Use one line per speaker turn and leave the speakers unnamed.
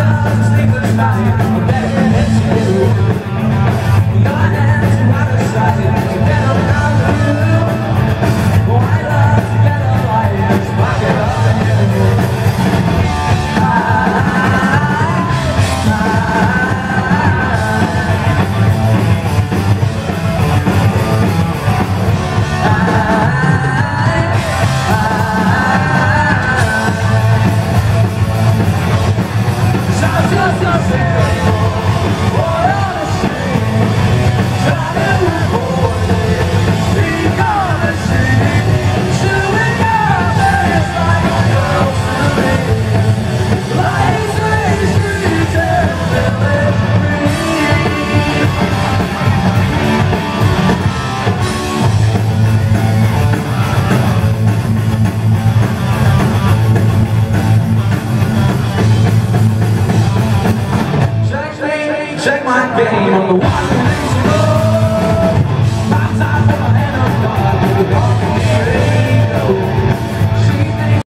sometimes think about it Graças. Check my game on the one